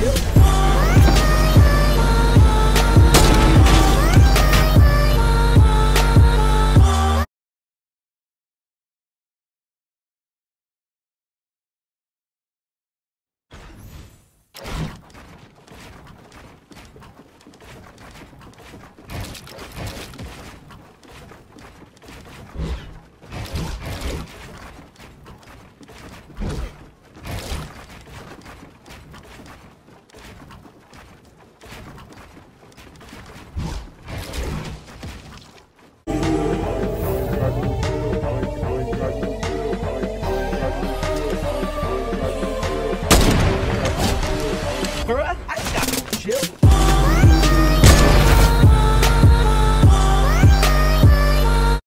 Yep. chill.